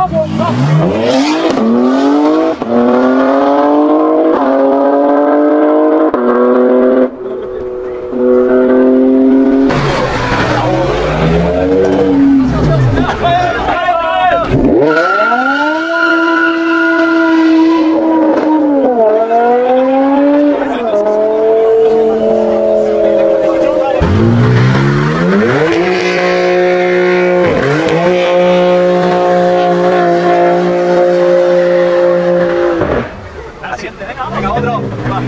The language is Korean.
Vamos, vamos! Venga, otro. Va.